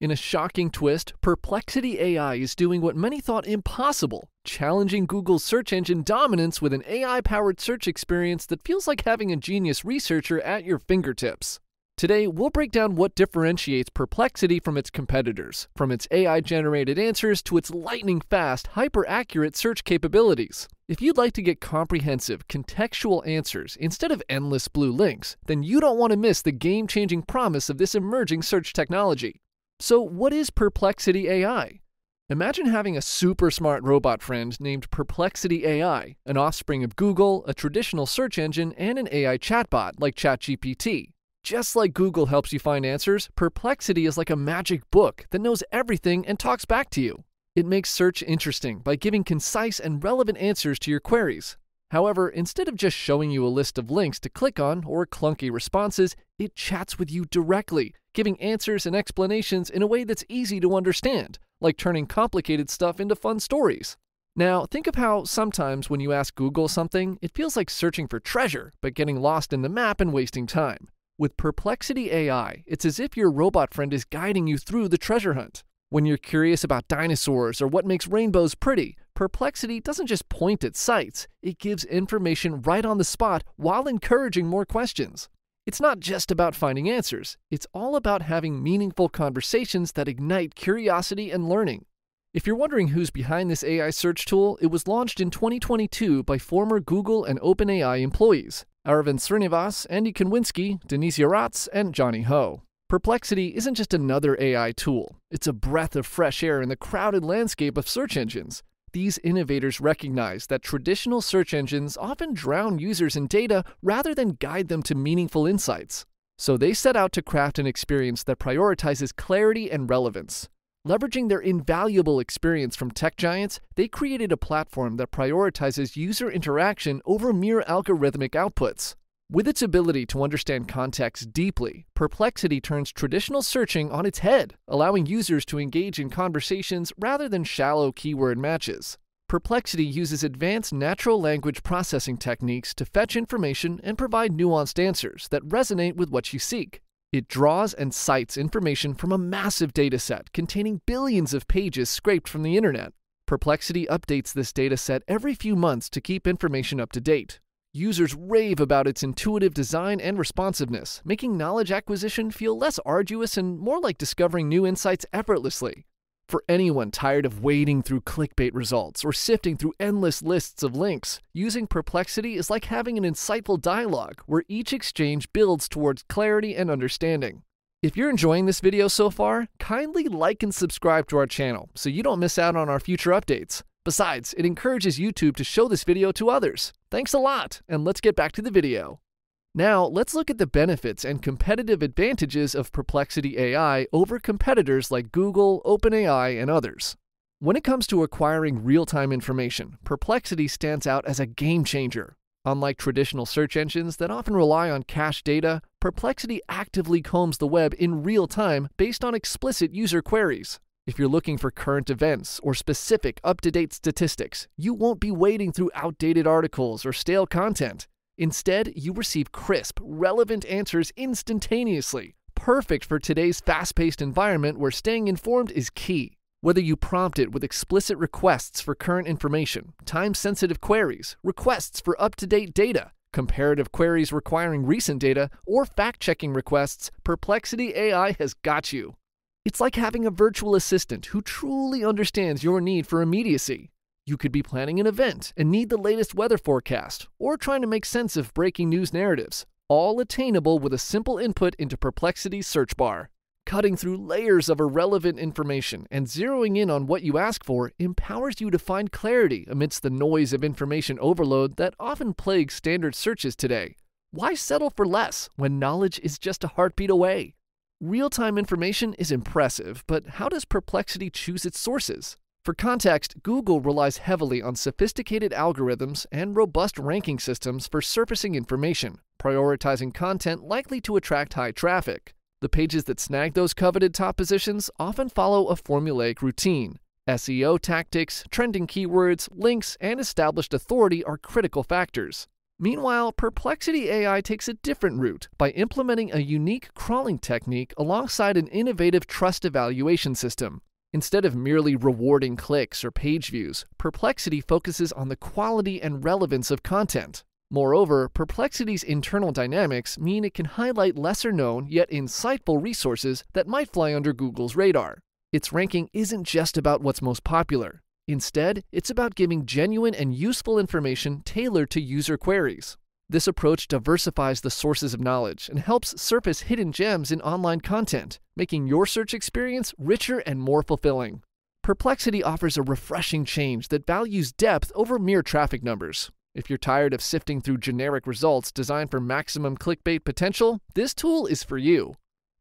In a shocking twist, Perplexity AI is doing what many thought impossible, challenging Google's search engine dominance with an AI powered search experience that feels like having a genius researcher at your fingertips. Today, we'll break down what differentiates Perplexity from its competitors, from its AI generated answers to its lightning fast, hyper accurate search capabilities. If you'd like to get comprehensive, contextual answers instead of endless blue links, then you don't want to miss the game changing promise of this emerging search technology. So, what is Perplexity AI? Imagine having a super smart robot friend named Perplexity AI, an offspring of Google, a traditional search engine, and an AI chatbot like ChatGPT. Just like Google helps you find answers, Perplexity is like a magic book that knows everything and talks back to you. It makes search interesting by giving concise and relevant answers to your queries. However, instead of just showing you a list of links to click on or clunky responses, it chats with you directly, giving answers and explanations in a way that's easy to understand, like turning complicated stuff into fun stories. Now, think of how sometimes when you ask Google something, it feels like searching for treasure, but getting lost in the map and wasting time. With Perplexity AI, it's as if your robot friend is guiding you through the treasure hunt. When you're curious about dinosaurs or what makes rainbows pretty, Perplexity doesn't just point at sites, it gives information right on the spot while encouraging more questions. It's not just about finding answers, it's all about having meaningful conversations that ignite curiosity and learning. If you're wondering who's behind this AI search tool, it was launched in 2022 by former Google and OpenAI employees Aravind Srinivas, Andy Konwinski, Denise Yarats, and Johnny Ho. Perplexity isn't just another AI tool, it's a breath of fresh air in the crowded landscape of search engines. These innovators recognize that traditional search engines often drown users in data rather than guide them to meaningful insights. So they set out to craft an experience that prioritizes clarity and relevance. Leveraging their invaluable experience from tech giants, they created a platform that prioritizes user interaction over mere algorithmic outputs. With its ability to understand context deeply, Perplexity turns traditional searching on its head, allowing users to engage in conversations rather than shallow keyword matches. Perplexity uses advanced natural language processing techniques to fetch information and provide nuanced answers that resonate with what you seek. It draws and cites information from a massive dataset containing billions of pages scraped from the internet. Perplexity updates this dataset every few months to keep information up to date, Users rave about its intuitive design and responsiveness, making knowledge acquisition feel less arduous and more like discovering new insights effortlessly. For anyone tired of wading through clickbait results or sifting through endless lists of links, using Perplexity is like having an insightful dialogue where each exchange builds towards clarity and understanding. If you're enjoying this video so far, kindly like and subscribe to our channel so you don't miss out on our future updates. Besides, it encourages YouTube to show this video to others. Thanks a lot, and let's get back to the video. Now, let's look at the benefits and competitive advantages of Perplexity AI over competitors like Google, OpenAI, and others. When it comes to acquiring real time information, Perplexity stands out as a game changer. Unlike traditional search engines that often rely on cached data, Perplexity actively combs the web in real time based on explicit user queries. If you're looking for current events or specific up to date statistics, you won't be wading through outdated articles or stale content. Instead, you receive crisp, relevant answers instantaneously, perfect for today's fast paced environment where staying informed is key. Whether you prompt it with explicit requests for current information, time sensitive queries, requests for up to date data, comparative queries requiring recent data, or fact checking requests, Perplexity AI has got you. It's like having a virtual assistant who truly understands your need for immediacy. You could be planning an event and need the latest weather forecast, or trying to make sense of breaking news narratives, all attainable with a simple input into Perplexity's search bar. Cutting through layers of irrelevant information and zeroing in on what you ask for empowers you to find clarity amidst the noise of information overload that often plagues standard searches today. Why settle for less when knowledge is just a heartbeat away? Real time information is impressive, but how does Perplexity choose its sources? For context, Google relies heavily on sophisticated algorithms and robust ranking systems for surfacing information, prioritizing content likely to attract high traffic. The pages that snag those coveted top positions often follow a formulaic routine. SEO tactics, trending keywords, links, and established authority are critical factors. Meanwhile, Perplexity AI takes a different route by implementing a unique crawling technique alongside an innovative trust evaluation system. Instead of merely rewarding clicks or page views, Perplexity focuses on the quality and relevance of content. Moreover, Perplexity's internal dynamics mean it can highlight lesser known yet insightful resources that might fly under Google's radar. Its ranking isn't just about what's most popular. Instead, it's about giving genuine and useful information tailored to user queries. This approach diversifies the sources of knowledge and helps surface hidden gems in online content, making your search experience richer and more fulfilling. Perplexity offers a refreshing change that values depth over mere traffic numbers. If you're tired of sifting through generic results designed for maximum clickbait potential, this tool is for you.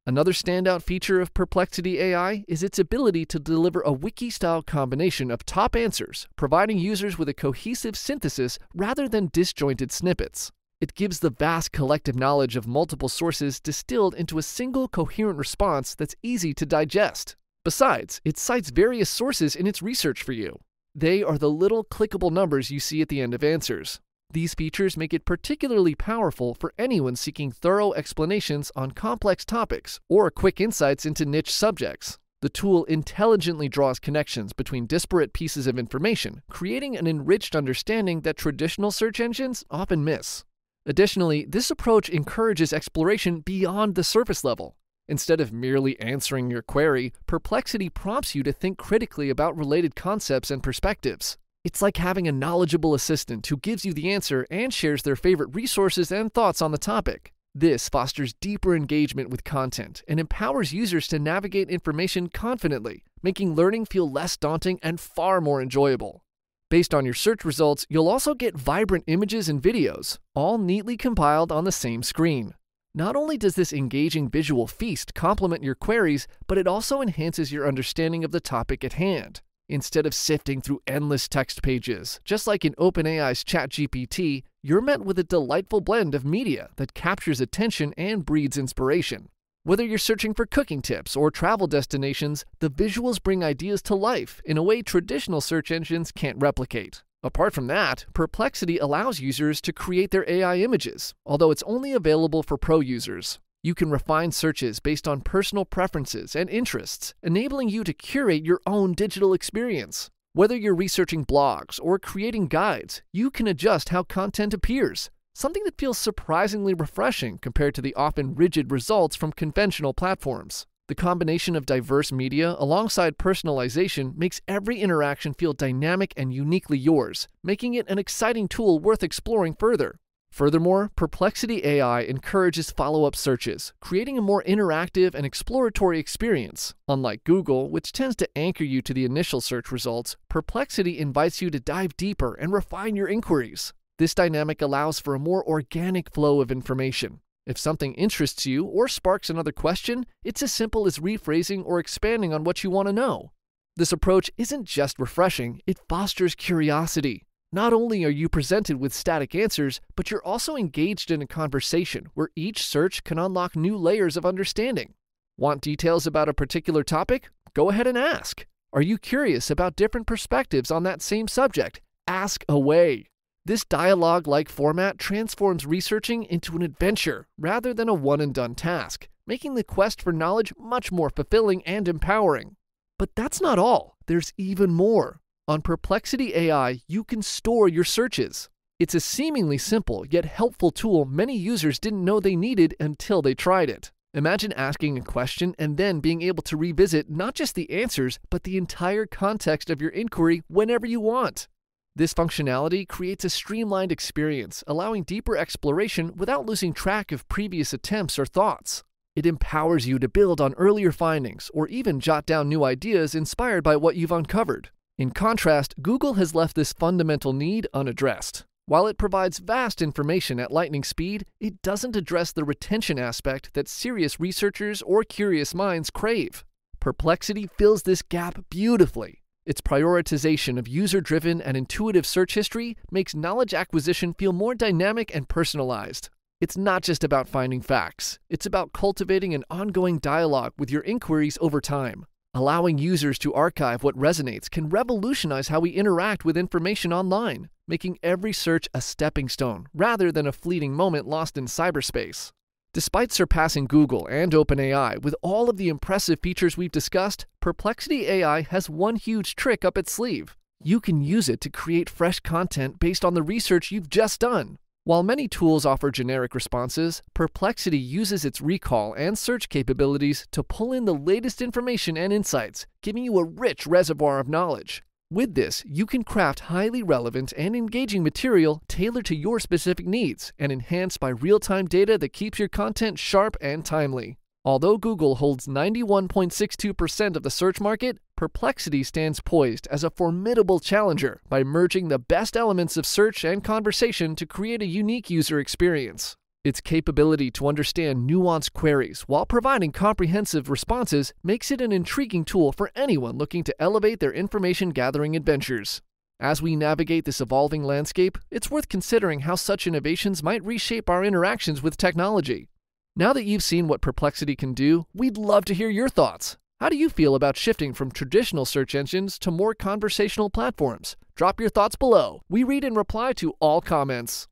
Another standout feature of Perplexity AI is its ability to deliver a wiki style combination of top answers, providing users with a cohesive synthesis rather than disjointed snippets. It gives the vast collective knowledge of multiple sources distilled into a single coherent response that's easy to digest. Besides, it cites various sources in its research for you. They are the little clickable numbers you see at the end of answers. These features make it particularly powerful for anyone seeking thorough explanations on complex topics or quick insights into niche subjects. The tool intelligently draws connections between disparate pieces of information, creating an enriched understanding that traditional search engines often miss. Additionally, this approach encourages exploration beyond the surface level. Instead of merely answering your query, Perplexity prompts you to think critically about related concepts and perspectives. It's like having a knowledgeable assistant who gives you the answer and shares their favorite resources and thoughts on the topic. This fosters deeper engagement with content and empowers users to navigate information confidently, making learning feel less daunting and far more enjoyable. Based on your search results, you'll also get vibrant images and videos, all neatly compiled on the same screen. Not only does this engaging visual feast complement your queries, but it also enhances your understanding of the topic at hand. Instead of sifting through endless text pages, just like in OpenAI's ChatGPT, you're met with a delightful blend of media that captures attention and breeds inspiration. Whether you're searching for cooking tips or travel destinations, the visuals bring ideas to life in a way traditional search engines can't replicate. Apart from that, Perplexity allows users to create their AI images, although it's only available for pro users. You can refine searches based on personal preferences and interests, enabling you to curate your own digital experience. Whether you're researching blogs or creating guides, you can adjust how content appears, something that feels surprisingly refreshing compared to the often rigid results from conventional platforms. The combination of diverse media alongside personalization makes every interaction feel dynamic and uniquely yours, making it an exciting tool worth exploring further. Furthermore, Perplexity AI encourages follow up searches, creating a more interactive and exploratory experience. Unlike Google, which tends to anchor you to the initial search results, Perplexity invites you to dive deeper and refine your inquiries. This dynamic allows for a more organic flow of information. If something interests you or sparks another question, it's as simple as rephrasing or expanding on what you want to know. This approach isn't just refreshing, it fosters curiosity. Not only are you presented with static answers, but you're also engaged in a conversation where each search can unlock new layers of understanding. Want details about a particular topic? Go ahead and ask. Are you curious about different perspectives on that same subject? Ask away. This dialogue like format transforms researching into an adventure rather than a one and done task, making the quest for knowledge much more fulfilling and empowering. But that's not all, there's even more. On Perplexity AI, you can store your searches. It's a seemingly simple yet helpful tool many users didn't know they needed until they tried it. Imagine asking a question and then being able to revisit not just the answers, but the entire context of your inquiry whenever you want. This functionality creates a streamlined experience, allowing deeper exploration without losing track of previous attempts or thoughts. It empowers you to build on earlier findings or even jot down new ideas inspired by what you've uncovered. In contrast, Google has left this fundamental need unaddressed. While it provides vast information at lightning speed, it doesn't address the retention aspect that serious researchers or curious minds crave. Perplexity fills this gap beautifully. Its prioritization of user driven and intuitive search history makes knowledge acquisition feel more dynamic and personalized. It's not just about finding facts, it's about cultivating an ongoing dialogue with your inquiries over time. Allowing users to archive what resonates can revolutionize how we interact with information online, making every search a stepping stone rather than a fleeting moment lost in cyberspace. Despite surpassing Google and OpenAI with all of the impressive features we've discussed, Perplexity AI has one huge trick up its sleeve. You can use it to create fresh content based on the research you've just done. While many tools offer generic responses, Perplexity uses its recall and search capabilities to pull in the latest information and insights, giving you a rich reservoir of knowledge. With this, you can craft highly relevant and engaging material tailored to your specific needs and enhanced by real time data that keeps your content sharp and timely. Although Google holds 91.62% of the search market, Perplexity stands poised as a formidable challenger by merging the best elements of search and conversation to create a unique user experience. Its capability to understand nuanced queries while providing comprehensive responses makes it an intriguing tool for anyone looking to elevate their information gathering adventures. As we navigate this evolving landscape, it's worth considering how such innovations might reshape our interactions with technology. Now that you've seen what Perplexity can do, we'd love to hear your thoughts. How do you feel about shifting from traditional search engines to more conversational platforms? Drop your thoughts below. We read and reply to all comments.